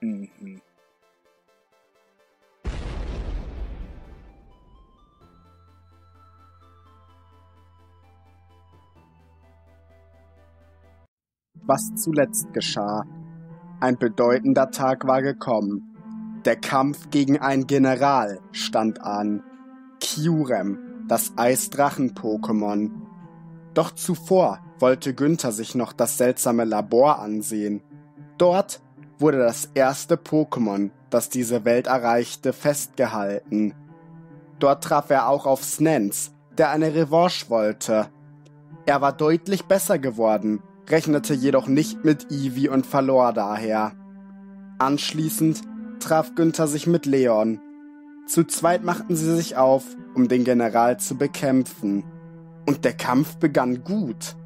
Mhm. Was zuletzt geschah. Ein bedeutender Tag war gekommen. Der Kampf gegen einen General stand an. Kyurem, das Eisdrachen-Pokémon. Doch zuvor wollte Günther sich noch das seltsame Labor ansehen. Dort wurde das erste Pokémon, das diese Welt erreichte, festgehalten. Dort traf er auch auf Snens, der eine Revanche wollte. Er war deutlich besser geworden, rechnete jedoch nicht mit Eevee und verlor daher. Anschließend traf Günther sich mit Leon. Zu zweit machten sie sich auf, um den General zu bekämpfen. Und der Kampf begann gut.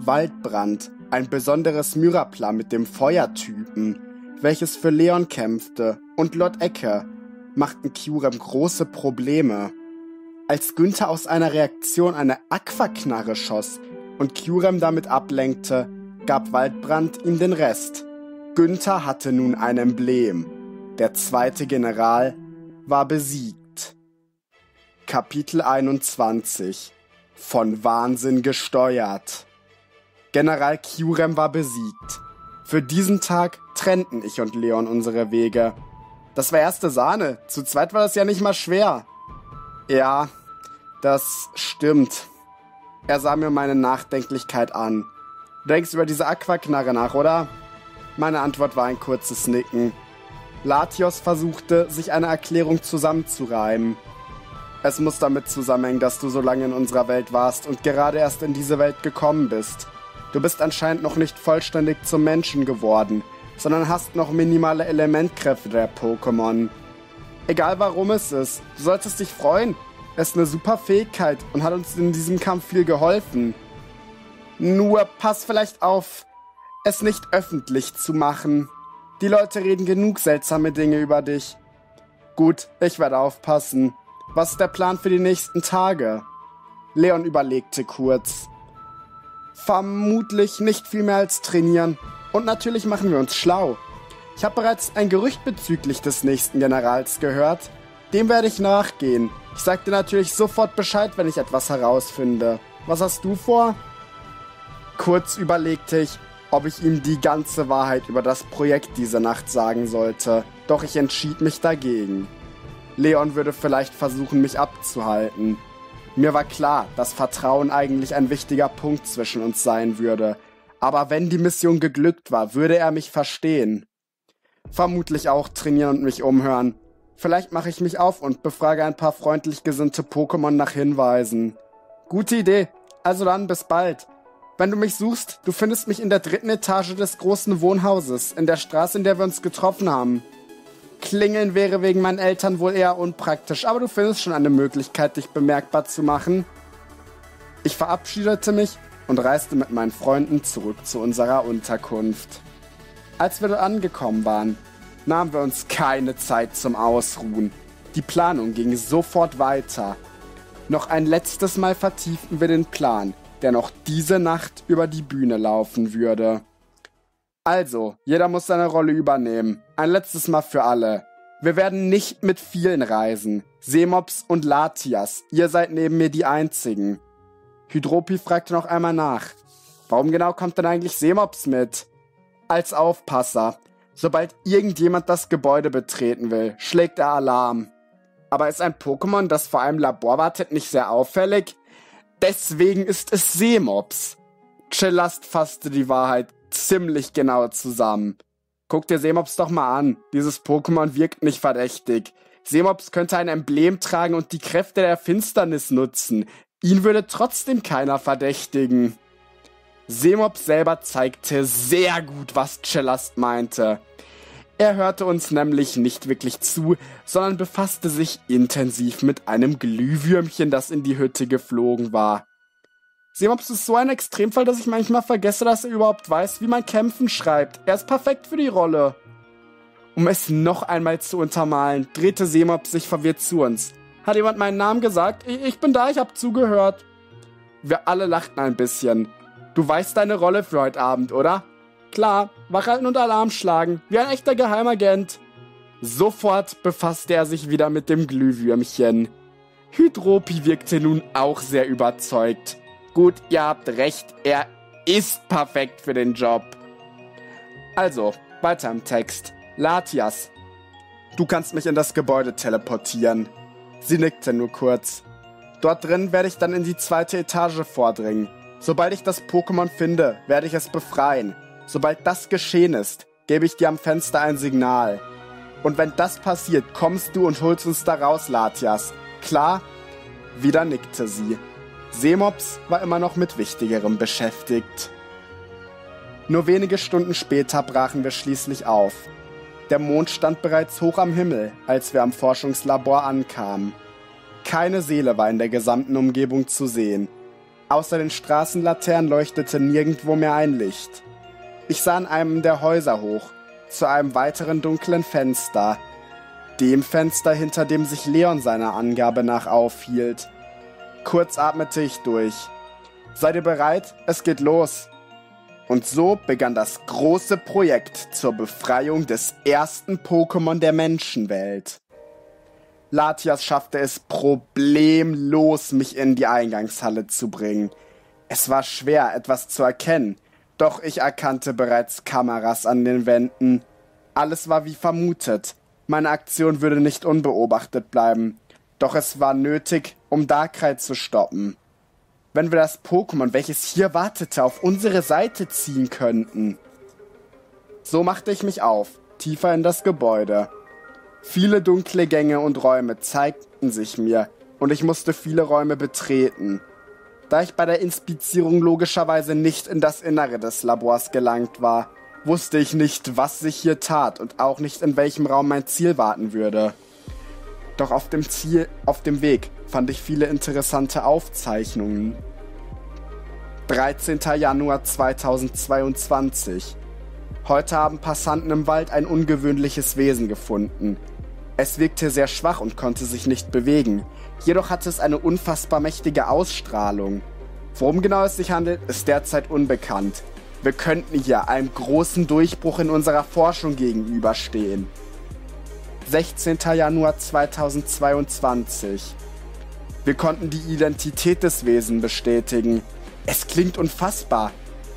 Waldbrand, ein besonderes Myrapla mit dem Feuertypen, welches für Leon kämpfte, und Lord Ecke machten Kyurem große Probleme. Als Günther aus einer Reaktion eine Aquaknarre schoss und Kyurem damit ablenkte, gab Waldbrand ihm den Rest. Günther hatte nun ein Emblem. Der zweite General war besiegt. Kapitel 21 Von Wahnsinn gesteuert. General Kyurem war besiegt. Für diesen Tag trennten ich und Leon unsere Wege. Das war erste Sahne. Zu zweit war das ja nicht mal schwer. Ja, das stimmt. Er sah mir meine Nachdenklichkeit an. Du denkst über diese Aquaknarre nach, oder? Meine Antwort war ein kurzes Nicken. Latios versuchte, sich eine Erklärung zusammenzureimen. Es muss damit zusammenhängen, dass du so lange in unserer Welt warst und gerade erst in diese Welt gekommen bist. Du bist anscheinend noch nicht vollständig zum Menschen geworden, sondern hast noch minimale Elementkräfte der Pokémon. Egal warum es ist, du solltest dich freuen. Es ist eine super Fähigkeit und hat uns in diesem Kampf viel geholfen. Nur pass vielleicht auf, es nicht öffentlich zu machen. Die Leute reden genug seltsame Dinge über dich. Gut, ich werde aufpassen. Was ist der Plan für die nächsten Tage? Leon überlegte kurz. Vermutlich nicht viel mehr als trainieren. Und natürlich machen wir uns schlau. Ich habe bereits ein Gerücht bezüglich des nächsten Generals gehört. Dem werde ich nachgehen. Ich sag dir natürlich sofort Bescheid, wenn ich etwas herausfinde. Was hast du vor? Kurz überlegte ich, ob ich ihm die ganze Wahrheit über das Projekt diese Nacht sagen sollte. Doch ich entschied mich dagegen. Leon würde vielleicht versuchen, mich abzuhalten. Mir war klar, dass Vertrauen eigentlich ein wichtiger Punkt zwischen uns sein würde. Aber wenn die Mission geglückt war, würde er mich verstehen. Vermutlich auch trainieren und mich umhören. Vielleicht mache ich mich auf und befrage ein paar freundlich gesinnte Pokémon nach Hinweisen. Gute Idee. Also dann, bis bald. Wenn du mich suchst, du findest mich in der dritten Etage des großen Wohnhauses, in der Straße, in der wir uns getroffen haben. Klingeln wäre wegen meinen Eltern wohl eher unpraktisch, aber du findest schon eine Möglichkeit, dich bemerkbar zu machen. Ich verabschiedete mich und reiste mit meinen Freunden zurück zu unserer Unterkunft. Als wir dort angekommen waren, nahmen wir uns keine Zeit zum Ausruhen. Die Planung ging sofort weiter. Noch ein letztes Mal vertieften wir den Plan, der noch diese Nacht über die Bühne laufen würde. Also, jeder muss seine Rolle übernehmen. Ein letztes Mal für alle. Wir werden nicht mit vielen reisen. Semops und Latias, ihr seid neben mir die einzigen. Hydropi fragte noch einmal nach. Warum genau kommt denn eigentlich Semops mit? Als Aufpasser. Sobald irgendjemand das Gebäude betreten will, schlägt er Alarm. Aber ist ein Pokémon, das vor einem Labor wartet, nicht sehr auffällig? Deswegen ist es Semops. Chillast fasste die Wahrheit ziemlich genau zusammen. Guck dir Semops doch mal an. Dieses Pokémon wirkt nicht verdächtig. Semops könnte ein Emblem tragen und die Kräfte der Finsternis nutzen. Ihn würde trotzdem keiner verdächtigen. Semops selber zeigte sehr gut, was Cellast meinte. Er hörte uns nämlich nicht wirklich zu, sondern befasste sich intensiv mit einem Glühwürmchen, das in die Hütte geflogen war. Seemops ist so ein Extremfall, dass ich manchmal vergesse, dass er überhaupt weiß, wie man Kämpfen schreibt. Er ist perfekt für die Rolle. Um es noch einmal zu untermalen, drehte Seemops sich verwirrt zu uns. Hat jemand meinen Namen gesagt? Ich, ich bin da, ich hab zugehört. Wir alle lachten ein bisschen. Du weißt deine Rolle für heute Abend, oder? Klar, wachhalten und Alarm schlagen, wie ein echter Geheimagent. Sofort befasste er sich wieder mit dem Glühwürmchen. Hydropi wirkte nun auch sehr überzeugt. Gut, ihr habt recht, er ist perfekt für den Job. Also, weiter im Text. Latias, du kannst mich in das Gebäude teleportieren. Sie nickte nur kurz. Dort drin werde ich dann in die zweite Etage vordringen. Sobald ich das Pokémon finde, werde ich es befreien. Sobald das geschehen ist, gebe ich dir am Fenster ein Signal. Und wenn das passiert, kommst du und holst uns da raus, Latias. Klar? Wieder nickte sie. Semops war immer noch mit Wichtigerem beschäftigt. Nur wenige Stunden später brachen wir schließlich auf. Der Mond stand bereits hoch am Himmel, als wir am Forschungslabor ankamen. Keine Seele war in der gesamten Umgebung zu sehen. Außer den Straßenlaternen leuchtete nirgendwo mehr ein Licht. Ich sah in einem der Häuser hoch, zu einem weiteren dunklen Fenster. Dem Fenster, hinter dem sich Leon seiner Angabe nach aufhielt. Kurz atmete ich durch. Seid ihr bereit? Es geht los. Und so begann das große Projekt zur Befreiung des ersten Pokémon der Menschenwelt. Latias schaffte es problemlos, mich in die Eingangshalle zu bringen. Es war schwer, etwas zu erkennen, doch ich erkannte bereits Kameras an den Wänden. Alles war wie vermutet. Meine Aktion würde nicht unbeobachtet bleiben. Doch es war nötig, um Darkrai zu stoppen. Wenn wir das Pokémon, welches hier wartete, auf unsere Seite ziehen könnten. So machte ich mich auf, tiefer in das Gebäude. Viele dunkle Gänge und Räume zeigten sich mir, und ich musste viele Räume betreten. Da ich bei der Inspizierung logischerweise nicht in das Innere des Labors gelangt war, wusste ich nicht, was sich hier tat und auch nicht, in welchem Raum mein Ziel warten würde. Doch auf dem Ziel, auf dem Weg, fand ich viele interessante Aufzeichnungen. 13. Januar 2022. Heute haben Passanten im Wald ein ungewöhnliches Wesen gefunden. Es wirkte sehr schwach und konnte sich nicht bewegen, jedoch hatte es eine unfassbar mächtige Ausstrahlung. Worum genau es sich handelt, ist derzeit unbekannt. Wir könnten hier einem großen Durchbruch in unserer Forschung gegenüberstehen. 16. Januar 2022. Wir konnten die Identität des Wesens bestätigen. Es klingt unfassbar,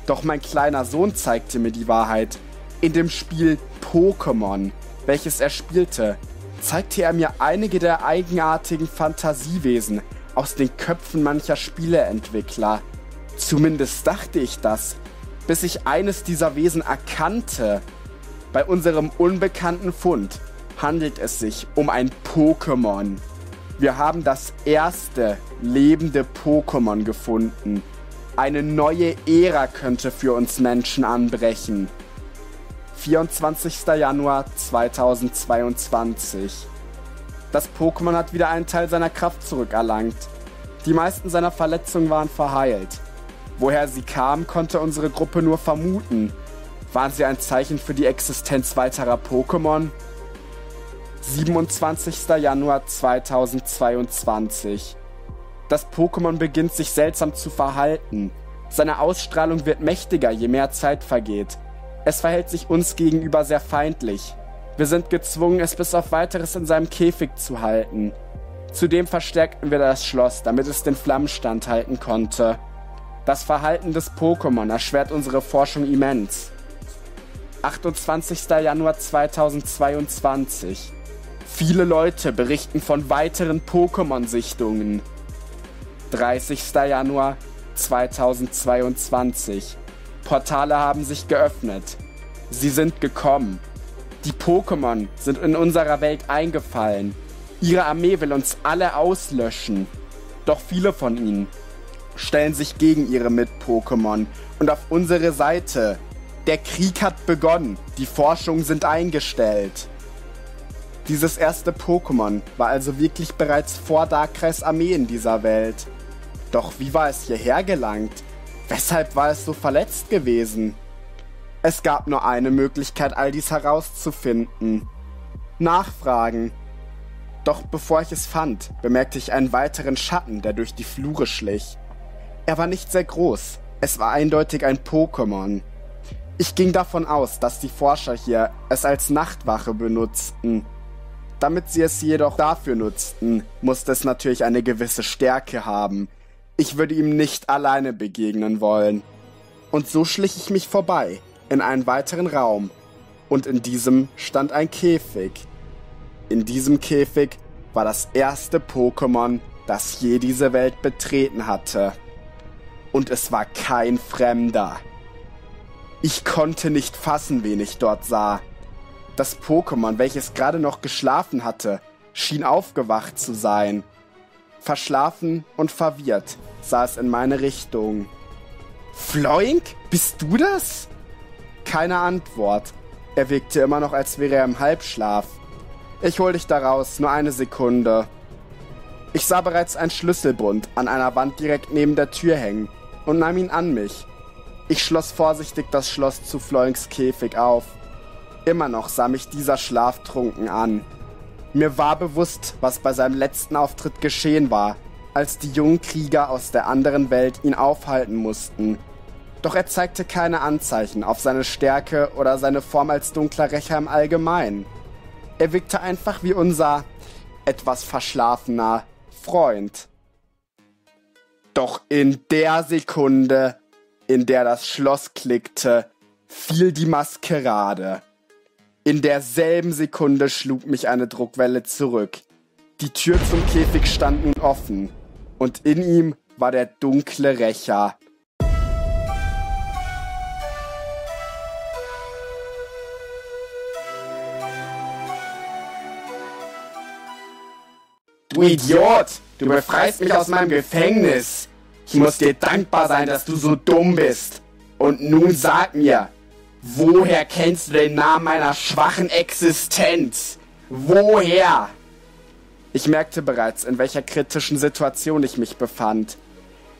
doch mein kleiner Sohn zeigte mir die Wahrheit. In dem Spiel Pokémon, welches er spielte, zeigte er mir einige der eigenartigen Fantasiewesen aus den Köpfen mancher Spieleentwickler. Zumindest dachte ich das, bis ich eines dieser Wesen erkannte. Bei unserem unbekannten Fund handelt es sich um ein Pokémon. Wir haben das erste lebende Pokémon gefunden. Eine neue Ära könnte für uns Menschen anbrechen. 24. Januar 2022. Das Pokémon hat wieder einen Teil seiner Kraft zurückerlangt. Die meisten seiner Verletzungen waren verheilt. Woher sie kamen, konnte unsere Gruppe nur vermuten. Waren sie ein Zeichen für die Existenz weiterer Pokémon? 27. Januar 2022. Das Pokémon beginnt sich seltsam zu verhalten. Seine Ausstrahlung wird mächtiger, je mehr Zeit vergeht. Es verhält sich uns gegenüber sehr feindlich. Wir sind gezwungen, es bis auf weiteres in seinem Käfig zu halten. Zudem verstärkten wir das Schloss, damit es den Flammen standhalten konnte. Das Verhalten des Pokémon erschwert unsere Forschung immens. 28. Januar 2022. Viele Leute berichten von weiteren Pokémon-Sichtungen. 30. Januar 2022. Portale haben sich geöffnet. Sie sind gekommen. Die Pokémon sind in unserer Welt eingefallen. Ihre Armee will uns alle auslöschen. Doch viele von ihnen stellen sich gegen ihre Mit-Pokémon und auf unsere Seite. Der Krieg hat begonnen. Die Forschungen sind eingestellt. Dieses erste Pokémon war also wirklich bereits vor Darkreis Armee in dieser Welt. Doch wie war es hierher gelangt? Weshalb war es so verletzt gewesen? Es gab nur eine Möglichkeit, all dies herauszufinden. Nachfragen. Doch bevor ich es fand, bemerkte ich einen weiteren Schatten, der durch die Flure schlich. Er war nicht sehr groß. Es war eindeutig ein Pokémon. Ich ging davon aus, dass die Forscher hier es als Nachtwache benutzten. Damit sie es jedoch dafür nutzten, musste es natürlich eine gewisse Stärke haben. Ich würde ihm nicht alleine begegnen wollen. Und so schlich ich mich vorbei, in einen weiteren Raum. Und in diesem stand ein Käfig. In diesem Käfig war das erste Pokémon, das je diese Welt betreten hatte. Und es war kein Fremder. Ich konnte nicht fassen, wen ich dort sah. Das Pokémon, welches gerade noch geschlafen hatte, schien aufgewacht zu sein. Verschlafen und verwirrt sah es in meine Richtung. Floink, bist du das? Keine Antwort. Er wirkte immer noch, als wäre er im Halbschlaf. Ich hol dich da raus, nur eine Sekunde. Ich sah bereits einen Schlüsselbund an einer Wand direkt neben der Tür hängen und nahm ihn an mich. Ich schloss vorsichtig das Schloss zu Floinks Käfig auf. Immer noch sah mich dieser schlaftrunken an. Mir war bewusst, was bei seinem letzten Auftritt geschehen war, als die jungen Krieger aus der anderen Welt ihn aufhalten mussten. Doch er zeigte keine Anzeichen auf seine Stärke oder seine Form als dunkler Rächer im Allgemeinen. Er wirkte einfach wie unser etwas verschlafener Freund. Doch in der Sekunde, in der das Schloss klickte, fiel die Maskerade. In derselben Sekunde schlug mich eine Druckwelle zurück. Die Tür zum Käfig stand nun offen, und in ihm war der dunkle Rächer. Du Idiot! Du befreist mich aus meinem Gefängnis! Ich muss dir dankbar sein, dass du so dumm bist. Und nun sag mir, Woher kennst du den Namen meiner schwachen Existenz? Woher? Ich merkte bereits, in welcher kritischen Situation ich mich befand.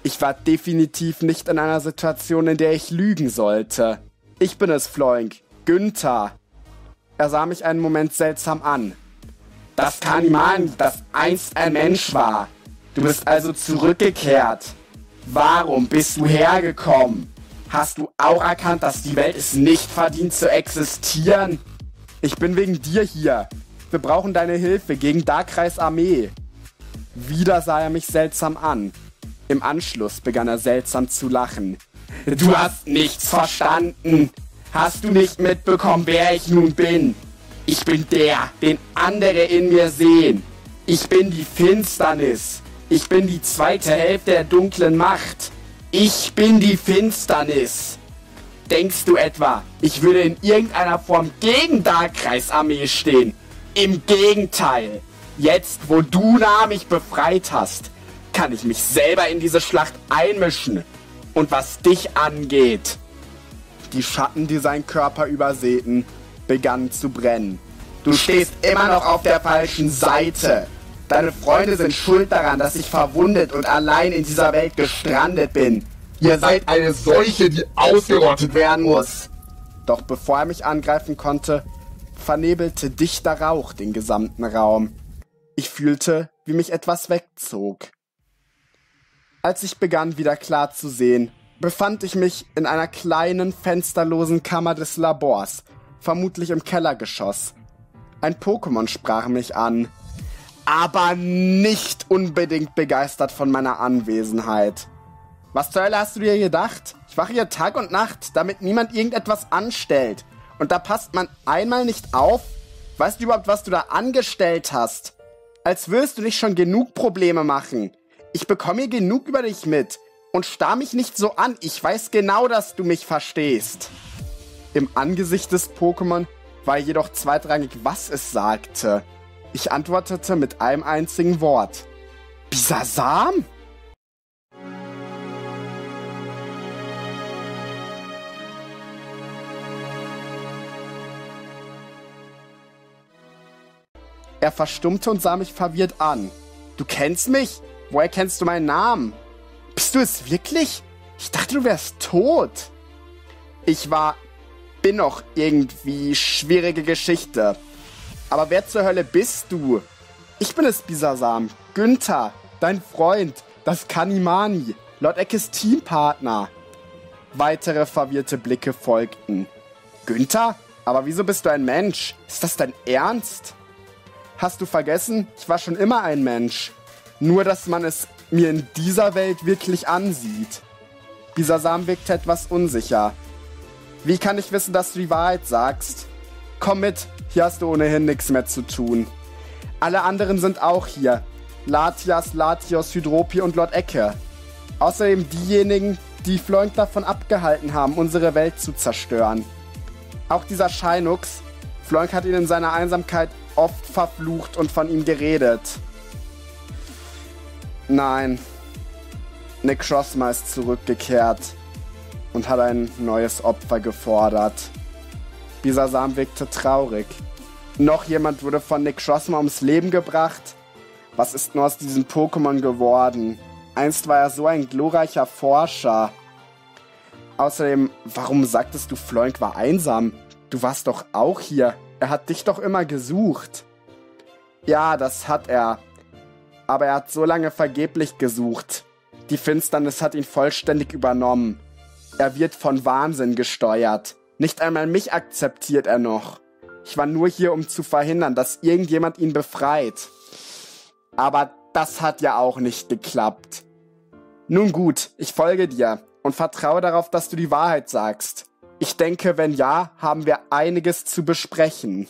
Ich war definitiv nicht in einer Situation, in der ich lügen sollte. Ich bin es, Floink. Günther. Er sah mich einen Moment seltsam an. Das Kaniman, das einst ein Mensch war. Du bist also zurückgekehrt. Warum bist du hergekommen? Hast du auch erkannt, dass die Welt es nicht verdient zu existieren? Ich bin wegen dir hier. Wir brauchen deine Hilfe gegen Darkreis Armee. Wieder sah er mich seltsam an. Im Anschluss begann er seltsam zu lachen. Du hast nichts verstanden. Hast du nicht mitbekommen, wer ich nun bin? Ich bin der, den andere in mir sehen. Ich bin die Finsternis. Ich bin die zweite Hälfte der dunklen Macht. Ich bin die Finsternis. Denkst du etwa, ich würde in irgendeiner Form gegen Darkreis Armee stehen? Im Gegenteil. Jetzt, wo du nah mich befreit hast, kann ich mich selber in diese Schlacht einmischen. Und was dich angeht. Die Schatten, die seinen Körper übersäten, begannen zu brennen. Du stehst immer noch auf der falschen Seite. Deine Freunde sind schuld daran, dass ich verwundet und allein in dieser Welt gestrandet bin. Ihr seid eine Seuche, die ausgerottet werden muss. Doch bevor er mich angreifen konnte, vernebelte dichter Rauch den gesamten Raum. Ich fühlte, wie mich etwas wegzog. Als ich begann wieder klar zu sehen, befand ich mich in einer kleinen, fensterlosen Kammer des Labors, vermutlich im Kellergeschoss. Ein Pokémon sprach mich an, aber nicht unbedingt begeistert von meiner Anwesenheit. Was zur Hölle hast du dir gedacht? Ich wache hier Tag und Nacht, damit niemand irgendetwas anstellt. Und da passt man einmal nicht auf? Weißt du überhaupt, was du da angestellt hast? Als würdest du nicht schon genug Probleme machen. Ich bekomme hier genug über dich mit. Und starr mich nicht so an. Ich weiß genau, dass du mich verstehst. Im Angesicht des Pokémon war jedoch zweitrangig, was es sagte. Ich antwortete mit einem einzigen Wort. Bisasam? Er verstummte und sah mich verwirrt an. Du kennst mich? Woher kennst du meinen Namen? Bist du es wirklich? Ich dachte, du wärst tot. Ich war, bin noch irgendwie schwierige Geschichte. Aber wer zur Hölle bist du? Ich bin es, Bisasam. Günther, dein Freund, das Kanimani, Lord Eckes Teampartner. Weitere verwirrte Blicke folgten. Günther? Aber wieso bist du ein Mensch? Ist das dein Ernst? Hast du vergessen? Ich war schon immer ein Mensch. Nur, dass man es mir in dieser Welt wirklich ansieht. Bisasam wirkte etwas unsicher. Wie kann ich wissen, dass du die Wahrheit sagst? Komm mit, hier hast du ohnehin nichts mehr zu tun. Alle anderen sind auch hier. Latias, Latios, Hydropi und Lord Ecke. Außerdem diejenigen, die Floink davon abgehalten haben, unsere Welt zu zerstören. Auch dieser Scheinux, Floink hat ihn in seiner Einsamkeit oft verflucht und von ihm geredet. Nein, Nick Schrossma ist zurückgekehrt und hat ein neues Opfer gefordert. Bisasam wirkte traurig. Noch jemand wurde von Nick Schrossma ums Leben gebracht. Was ist nur aus diesem Pokémon geworden? Einst war er so ein glorreicher Forscher. Außerdem, warum sagtest du, Floink war einsam? Du warst doch auch hier. Er hat dich doch immer gesucht. Ja, das hat er. Aber er hat so lange vergeblich gesucht. Die Finsternis hat ihn vollständig übernommen. Er wird von Wahnsinn gesteuert. Nicht einmal mich akzeptiert er noch. Ich war nur hier, um zu verhindern, dass irgendjemand ihn befreit. Aber das hat ja auch nicht geklappt. Nun gut, ich folge dir und vertraue darauf, dass du die Wahrheit sagst. Ich denke, wenn ja, haben wir einiges zu besprechen.